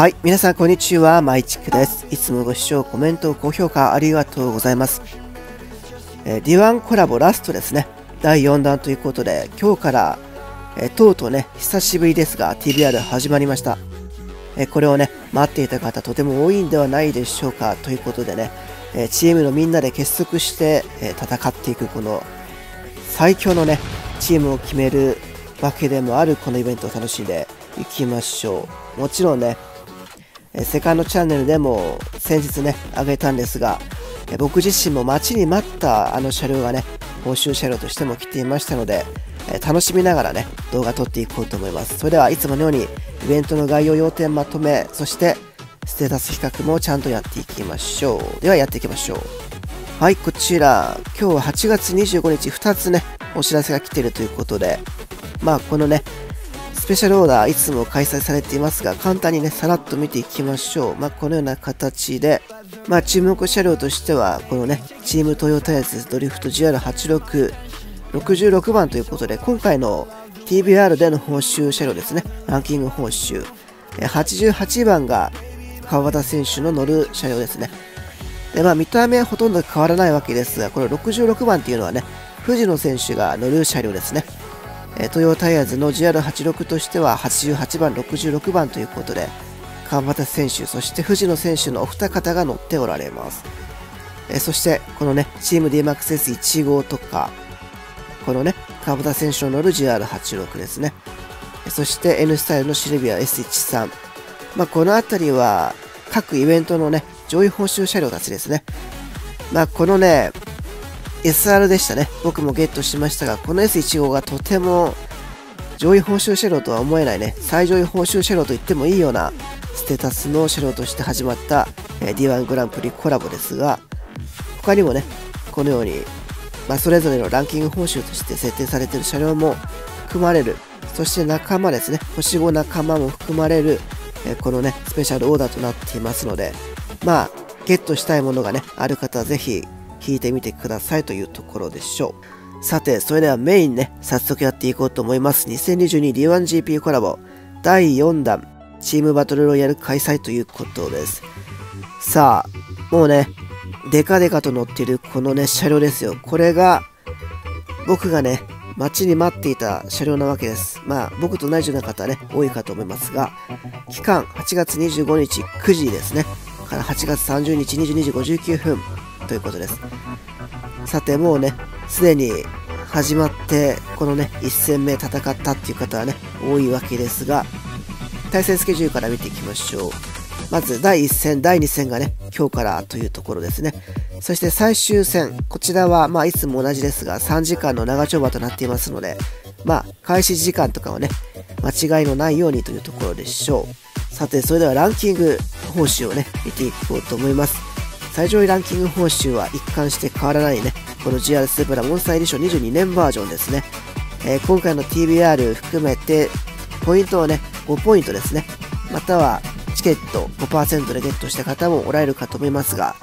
はい、皆さんこんにちは、まいちくです。いつもご視聴、コメント、高評価ありがとうございます。えー、D1 コラボラストですね、第4弾ということで、今日から、えー、とうとうね、久しぶりですが、TBR 始まりました。えー、これをね、待っていた方とても多いんではないでしょうか、ということでね、えチームのみんなで結束して、え戦っていくこの最強のね、チームを決めるわけでもあるこのイベントを楽しんでいきましょう。もちろんね、セカンドチャンネルでも先日ね、あげたんですが、僕自身も待ちに待ったあの車両がね、報酬車両としても来ていましたので、楽しみながらね、動画撮っていこうと思います。それではいつものように、イベントの概要要点まとめ、そしてステータス比較もちゃんとやっていきましょう。ではやっていきましょう。はい、こちら、今日は8月25日2つね、お知らせが来ているということで、まあこのね、スペシャルオーダーいつも開催されていますが、簡単にね、さらっと見ていきましょう。まあこのような形で、まあ注目車両としては、このね、チームトヨタヤズドリフト GR86、66番ということで、今回の TBR での報酬車両ですね、ランキング報酬。88番が川端選手の乗る車両ですね。で、まあ見た目はほとんど変わらないわけですが、これ66番っていうのはね、藤野選手が乗る車両ですね。えトヨタイヤーズの GR86 としては88番、66番ということで、川端選手、そして藤野選手のお二方が乗っておられます。えそして、このね、チーム DMAXS1 号とか、このね、川端選手の乗る GR86 ですね。そして N スタイルのシルビア S13。まあ、この辺りは各イベントのね、上位報酬車両たちですね。まあ、このね、SR でしたね。僕もゲットしましたが、この S1 号がとても上位報酬車両とは思えないね、最上位報酬車両と言ってもいいようなステータスの車両として始まった、D1 グランプリコラボですが、他にもね、このように、まあ、それぞれのランキング報酬として設定されている車両も含まれる、そして仲間ですね、星5仲間も含まれる、えこのね、スペシャルオーダーとなっていますので、まあ、ゲットしたいものがね、ある方はぜひ聞いてみてくださいというところでしょう。さて、それではメインね、早速やっていこうと思います。2022D1GP コラボ第4弾、チームバトルロイヤル開催ということです。さあ、もうね、デカデカと乗ってるこのね、車両ですよ。これが、僕がね、待ちに待っていた車両なわけです。まあ、僕と同じような方ね、多いかと思いますが、期間8月25日9時ですね。から8月30日22時59分ということです。さて、もうね、すでに始まって、このね、1戦目戦ったっていう方はね、多いわけですが、対戦スケジュールから見ていきましょう。まず、第1戦、第2戦がね、今日からというところですね。そして最終戦、こちらは、まあ、いつも同じですが、3時間の長丁場となっていますので、まあ、開始時間とかはね、間違いのないようにというところでしょう。さて、それではランキング報酬をね、見ていこうと思います。最上位ランキング報酬は一貫して変わらないね、この GR スープラモンスターエディション22年バージョンですね。えー、今回の TBR 含めて、ポイントはね、5ポイントですね。または、チケット5%でゲットした方もおられるかと思いますが、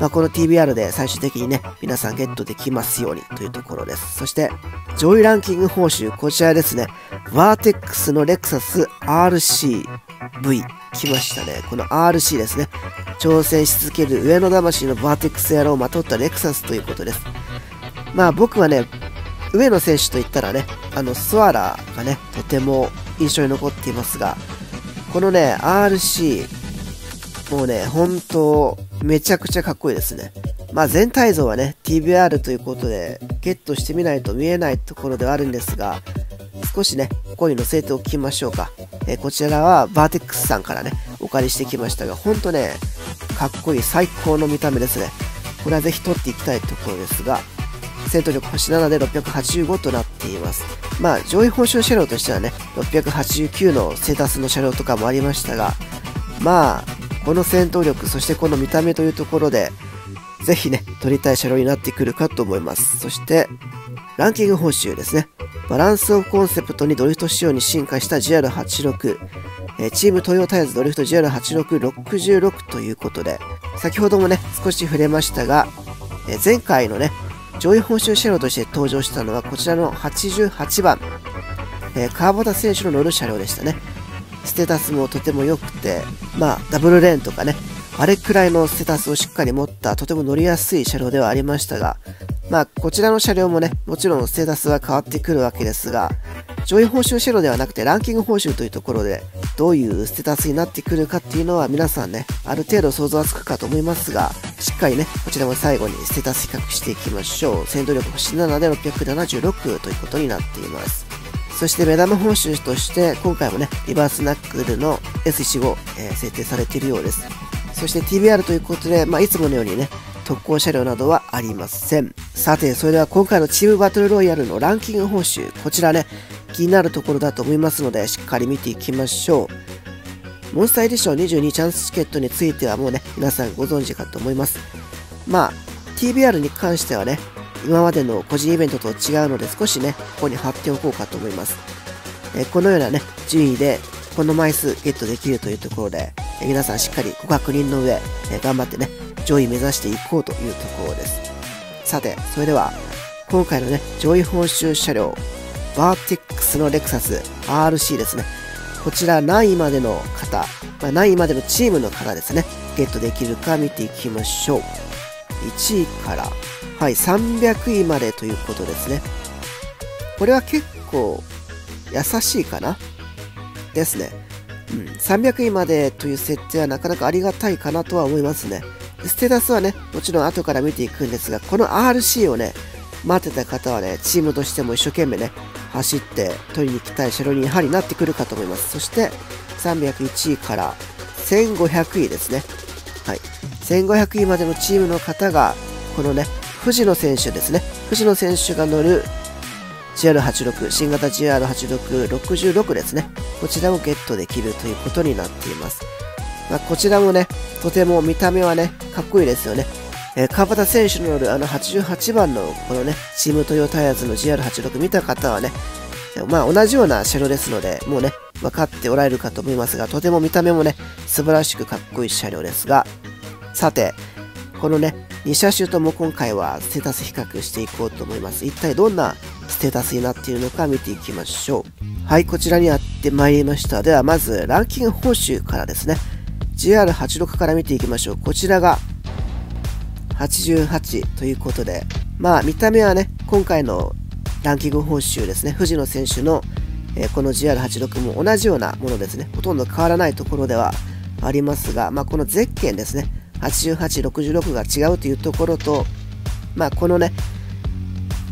まあ、この TBR で最終的にね、皆さんゲットできますようにというところです。そして、上位ランキング報酬、こちらですね。バーテックスのレクサス RCV 来ましたね。この RC ですね。挑戦し続ける上野魂のバーテックスエアをまとったレクサスということです。まあ僕はね、上野選手といったらね、あの、スワラがね、とても印象に残っていますが、このね、RC、もうね、本当めちゃくちゃかっこいいですね。まあ全体像はね、TBR ということで、ゲットしてみないと見えないところではあるんですが、少しね、ここに載せておきましょうか。え、こちらはバーテックスさんからね、お借りしてきましたが、ほんとね、かっこいい最高の見た目ですね。これはぜひ取っていきたいところですが、戦闘力星7で685となっています。まあ、上位報酬車両としてはね、689のセータスの車両とかもありましたが、まあ、この戦闘力、そしてこの見た目というところで、ぜひね、取りたい車両になってくるかと思います。そして、ランキング報酬ですね。バランスオブコンセプトにドリフト仕様に進化した GR86、えチームトヨタイヤズドリフト GR8666 ということで、先ほどもね、少し触れましたが、え前回のね、上位報酬車両として登場したのはこちらの88番、えー、川端選手の乗る車両でしたね。ステータスもとても良くて、まあ、ダブルレーンとかね、あれくらいのステータスをしっかり持ったとても乗りやすい車両ではありましたが、まあ、こちらの車両もね、もちろんステータスは変わってくるわけですが、上位報酬車両ではなくてランキング報酬というところで、どういうステータスになってくるかっていうのは皆さんね、ある程度想像はつくかと思いますが、しっかりね、こちらも最後にステータス比較していきましょう。戦闘力星7で676ということになっています。そして目玉報酬として、今回もね、リバースナックルの S15、えー、設定されているようです。そして TBR ということで、まあ、いつものようにね、特攻車両などはありません。さて、それでは今回のチームバトルロイヤルのランキング報酬、こちらね、気になるところだと思いますので、しっかり見ていきましょう。モンスターエディション22チャンスチケットについてはもうね、皆さんご存知かと思います。まあ、TBR に関してはね、今までの個人イベントと違うので少しね、ここに貼っておこうかと思います。えこのようなね、順位でこの枚数ゲットできるというところで、皆さんしっかりご確認の上、え頑張ってね、上位目指していこうというところです。さて、それでは、今回のね、上位報酬車両、バーティックスのレクサス RC ですね。こちら何位までの方、まあ、何位までのチームの方ですね、ゲットできるか見ていきましょう。1位から、はい、300位までということですね。これは結構優しいかな？ですね。うん、300位までという設定はなかなかありがたいかなとは思いますね。ステータスはね、もちろん後から見ていくんですが、この RC をね、待ってた方はね、チームとしても一生懸命ね、走って取りに行きたい車両にやはりなってくるかと思います。そして、301位から1500位ですね。はい。1500位までのチームの方が、このね、藤野選手ですね。藤野選手が乗る GR86、新型 GR86、66ですね。こちらもゲットできるということになっています。まあ、こちらもね、とても見た目はね、かっこいいですよね。えー、川端選手の乗るあの88番のこのね、チームトヨタイヤーズの GR86 見た方はね、まあ同じような車両ですので、もうね、分かっておられるかと思いますが、とても見た目もね、素晴らしくかっこいい車両ですが、さて、このね、2車種とも今回はステータス比較していこうと思います。一体どんなステータスになっているのか見ていきましょう。はい、こちらにやってまいりました。ではまずランキング報酬からですね。GR86 から見ていきましょう。こちらが88ということで、まあ見た目はね、今回のランキング報酬ですね、藤野選手の、えー、この GR86 も同じようなものですね、ほとんど変わらないところではありますが、まあ、このゼッケンですね、88、66が違うというところと、まあ、このね、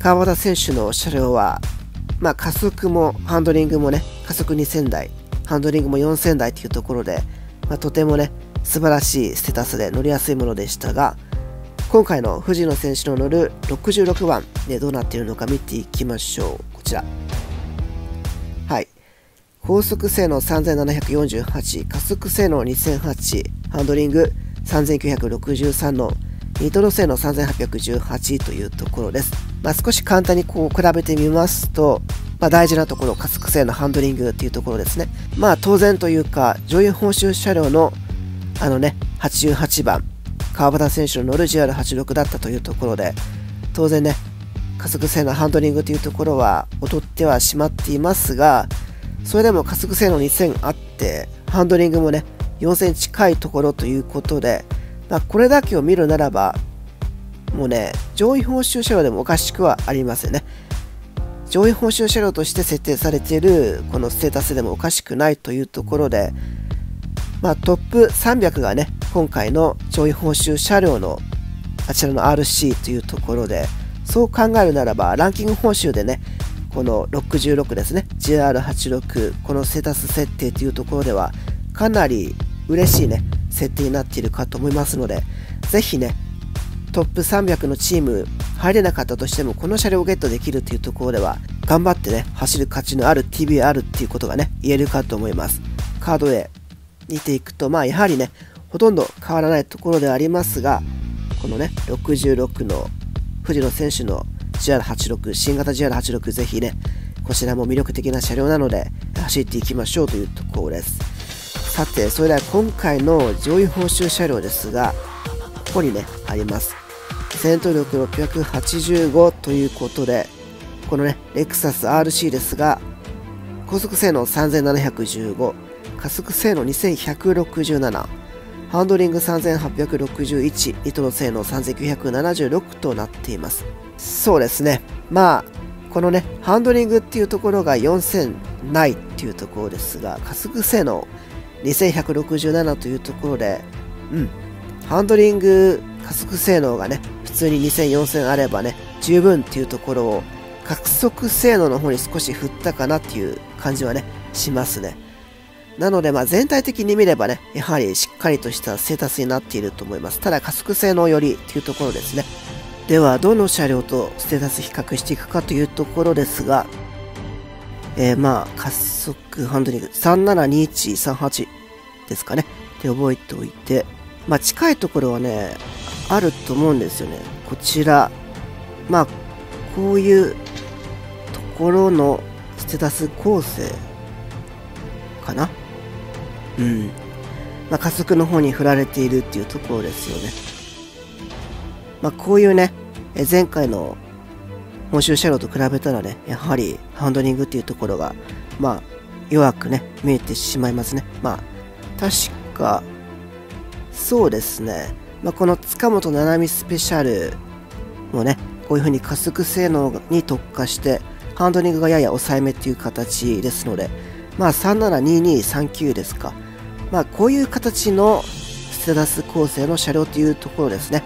川端選手の車両は、まあ、加速もハンドリングもね、加速2000台、ハンドリングも4000台というところで、まあ、とてもね、素晴らしいステータスで乗りやすいものでしたが、今回の藤野選手の乗る66番でどうなっているのか見ていきましょう。こちら。はい。高速性能3748、加速性能2008、ハンドリング3963のニトロ性能3818というところです。まあ、少し簡単にこう比べてみますと、まあ、大事なところ、加速性のハンドリングっていうところですね。まあ当然というか、上位報酬車両のあのね、88番、川端選手の乗る GR86 だったというところで、当然ね、加速性のハンドリングというところは劣ってはしまっていますが、それでも加速性能2000あって、ハンドリングもね、4000近いところということで、まあ、これだけを見るならば、もうね、上位報酬車両でもおかしくはありませんね。上位報酬車両として設定されているこのステータスでもおかしくないというところで、まあ、トップ300がね、今回の上位報酬車両のあちらの RC というところで、そう考えるならば、ランキング報酬でね、この66ですね、GR86、このステータス設定というところでは、かなり嬉しいね、設定になっているかと思いますので、ぜひね、トップ300のチーム入れなかったとしても、この車両をゲットできるというところでは、頑張ってね、走る価値のある TBR っていうことがね、言えるかと思います。カード A 見ていくと、まあやはりね、ほとんど変わらないところではありますが、このね、66の藤野選手の GR86、新型 GR86 ぜひね、こちらも魅力的な車両なので、走っていきましょうというところです。さて、それでは今回の上位報酬車両ですが、ここにね、あります。戦闘力685ということで、このね、レクサス RC ですが、高速性能3715、加速性能2167、ハンドリング3861、ニトロ性能3976となっています。そうですね。まあ、このね、ハンドリングっていうところが4000ないっていうところですが、加速性能2167というところで、うん、ハンドリング加速性能がね、通に2000、4000あればね、十分っていうところを、加速性能の方に少し振ったかなっていう感じはね、しますね。なので、まあ全体的に見ればね、やはりしっかりとしたステータスになっていると思います。ただ加速性能よりっていうところですね。では、どの車両とステータス比較していくかというところですが、え、まあ、加速ハンドリング372138ですかね。で覚えておいて、まあ近いところはね、あると思うんですよね。こちら、まあ、こういうところのステータス構成かな？うん。まあ、加速の方に振られているっていうところですよね。まあ、こういうね、え前回の本州車両と比べたらね、やはりハンドリングっていうところが、まあ、弱くね、見えてしまいますね。まあ、確か、そうですね。まあ、この塚本七海スペシャルもね、こういう風に加速性能に特化して、ハンドリングがやや抑えめっていう形ですので、まあ372239ですか。まあこういう形のステラス構成の車両というところですね。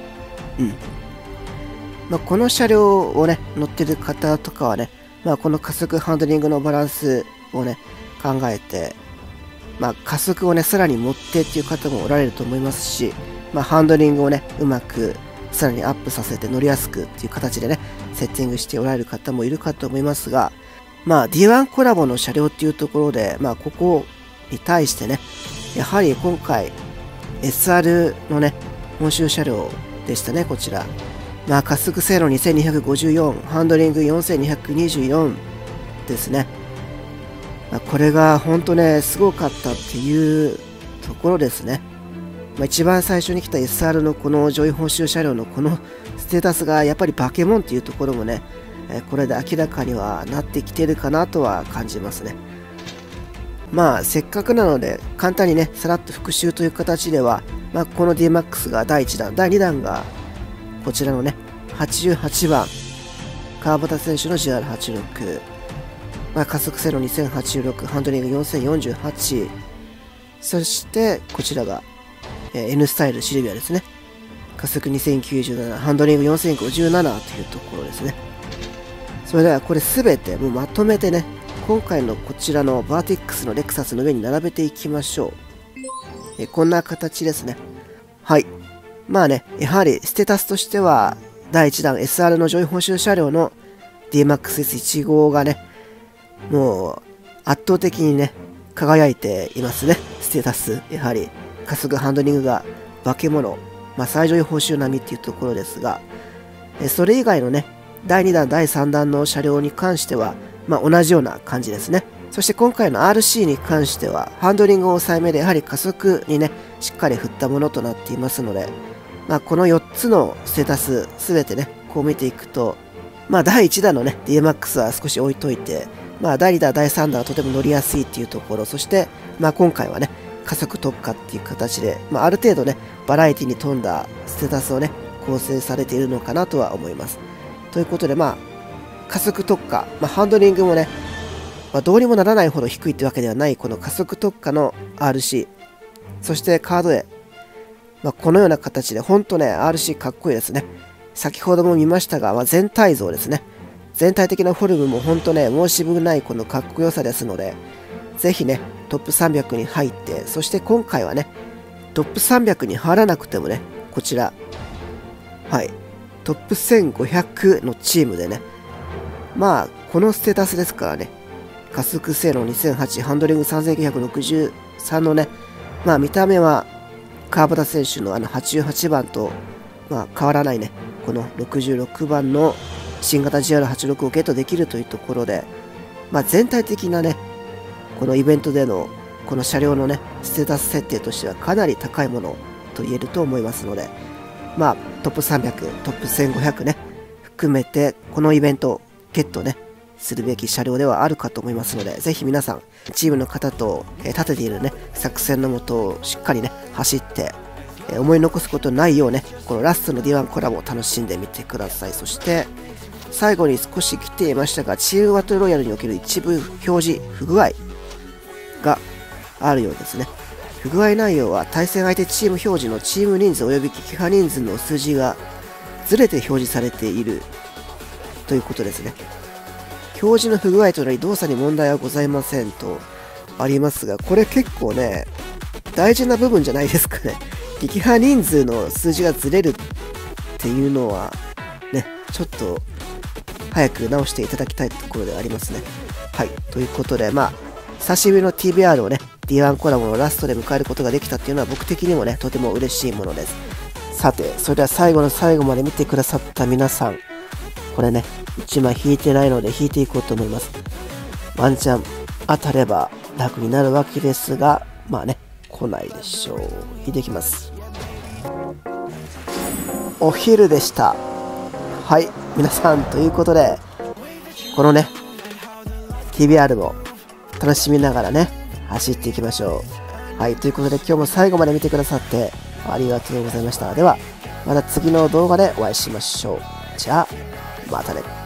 うん。まあ、この車両をね、乗ってる方とかはね、まあこの加速ハンドリングのバランスをね、考えて、まあ加速をね、さらに持ってっていう方もおられると思いますし、まあハンドリングをね、うまくさらにアップさせて乗りやすくっていう形でね、セッティングしておられる方もいるかと思いますが、まあ D1 コラボの車両っていうところで、まあここに対してね、やはり今回 SR のね、本州車両でしたね、こちら。まあ加速性能2254、ハンドリング4224ですね。まあ、これが本当ね、すごかったっていうところですね。まあ、一番最初に来た SR のこの上位報酬車両のこのステータスがやっぱりバケモンっていうところもね、えこれで明らかにはなってきてるかなとは感じますね。まあせっかくなので簡単にねさらっと復習という形では、まあ、この DMAX が第1弾第2弾がこちらのね88番川端選手の GR86、まあ、加速性能2086ハンドリング4048そしてこちらがえ N スタイルシルビアですね。加速2097、ハンドリング4057というところですね。それではこれすべてもうまとめてね、今回のこちらのバーティックスのレクサスの上に並べていきましょう。えこんな形ですね。はい。まあね、やはりステータスとしては、第1弾 SR の上位報酬車両の DMAX-S15 がね、もう圧倒的にね、輝いていますね、ステータス、やはり。加速ハンドリングが化け物、まあ、最上位報酬並みっていうところですが、それ以外のね、第2弾、第3弾の車両に関しては、まあ、同じような感じですね。そして今回の RC に関しては、ハンドリングを抑えめで、やはり加速にね、しっかり振ったものとなっていますので、まあ、この4つのステータス、すべてね、こう見ていくと、まあ、第1弾のね、DMAX は少し置いといて、まあ、第2弾、第3弾はとても乗りやすいっていうところ、そして、まあ、今回はね、加速特化っていう形で、まあ、ある程度ね、バラエティに富んだステータスをね、構成されているのかなとは思います。ということで、まあ、加速特化、まあ、ハンドリングもね、まあ、どうにもならないほど低いってわけではない、この加速特化の RC、そしてカード A、まあ、このような形で、ほんとね、RC かっこいいですね。先ほども見ましたが、まあ、全体像ですね。全体的なフォルムもほんとね、申し分ないこのかっこよさですので、ぜひね、トップ300に入って、そして今回はね、トップ300に入らなくてもね、こちら、はい、トップ1500のチームでね、まあ、このステータスですからね、加速性能2008、ハンドリング3963のね、まあ見た目は川端選手のあの88番と、まあ、変わらないね、この66番の新型 GR86 をゲットできるというところで、まあ、全体的なね、このイベントでのこの車両のね、ステータス設定としてはかなり高いものと言えると思いますので、まあ、トップ300、トップ1500ね、含めて、このイベント、ゲットね、するべき車両ではあるかと思いますので、ぜひ皆さん、チームの方と、え立てているね、作戦のもとをしっかりね、走って、え思い残すことないようね、このラストの D1 コラボを楽しんでみてください。そして、最後に少し来ていましたが、チームバトルロイヤルにおける一部表示不具合があるようですね。不具合内容は対戦相手チーム表示のチーム人数及び撃破人数の数字がずれて表示されているということですね。表示の不具合となり動作に問題はございませんとありますが、これ結構ね、大事な部分じゃないですかね。撃破人数の数字がずれるっていうのは、ね、ちょっと早く直していただきたいところではありますね。はい。ということで、まあ、久しぶりの TBR をね、D1 コラボのラストで迎えることができたっていうのは僕的にもね、とても嬉しいものです。さて、それでは最後の最後まで見てくださった皆さん、これね、1枚引いてないので引いていこうと思います。ワンチャン当たれば楽になるわけですが、まあね、来ないでしょう。引いていきます。お昼でした。はい、皆さん、ということで、このね、TBR も楽しみながらね、走っていきましょう。はい、ということで今日も最後まで見てくださってありがとうございました。では、また次の動画でお会いしましょう。じゃあ、またね。